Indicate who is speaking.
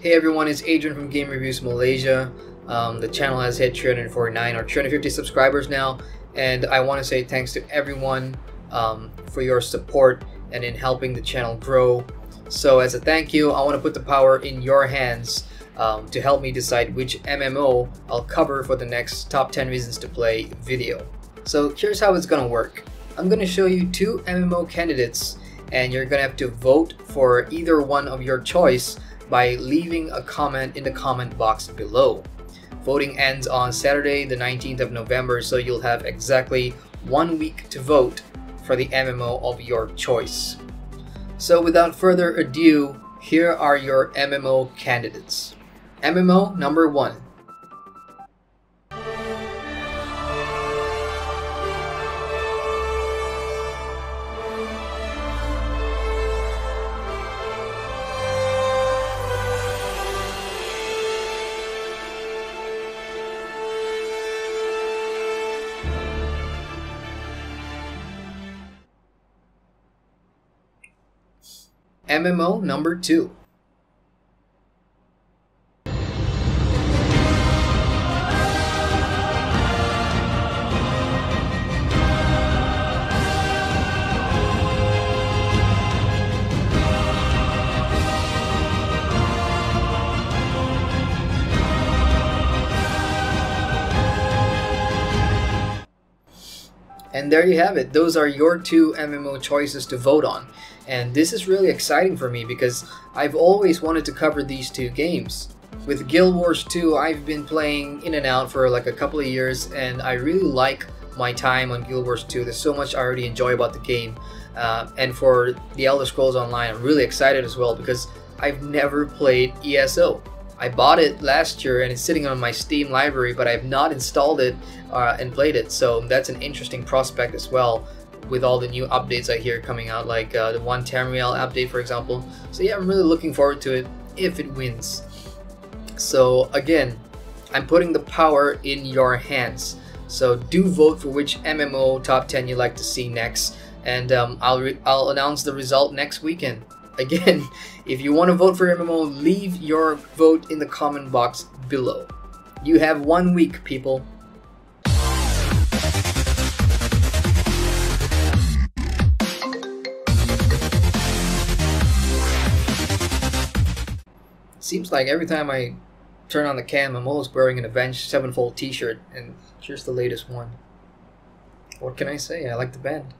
Speaker 1: Hey everyone, it's Adrian from Game Reviews Malaysia. Um, the channel has hit 349 or 350 subscribers now, and I want to say thanks to everyone um, for your support and in helping the channel grow. So, as a thank you, I want to put the power in your hands um, to help me decide which MMO I'll cover for the next top 10 reasons to play video. So, here's how it's gonna work I'm gonna show you two MMO candidates, and you're gonna have to vote for either one of your choice by leaving a comment in the comment box below. Voting ends on Saturday, the 19th of November, so you'll have exactly one week to vote for the MMO of your choice. So, without further ado, here are your MMO candidates. MMO number one MMO number two. And there you have it. Those are your two MMO choices to vote on. And this is really exciting for me because I've always wanted to cover these two games. With Guild Wars 2, I've been playing in and out for like a couple of years and I really like my time on Guild Wars 2. There's so much I already enjoy about the game. Uh, and for The Elder Scrolls Online, I'm really excited as well because I've never played ESO. I bought it last year and it's sitting on my Steam library, but I've not installed it uh, and played it. So that's an interesting prospect as well with all the new updates I hear coming out, like uh, the one Tamriel update, for example. So yeah, I'm really looking forward to it if it wins. So again, I'm putting the power in your hands. So do vote for which MMO top 10 you'd like to see next, and um, I'll I'll announce the result next weekend. Again, if you want to vote for MMO, leave your vote in the comment box below. You have one week, people. Seems like every time I turn on the cam, I'm always wearing an Avenged Sevenfold t-shirt, and here's the latest one. What can I say? I like the band.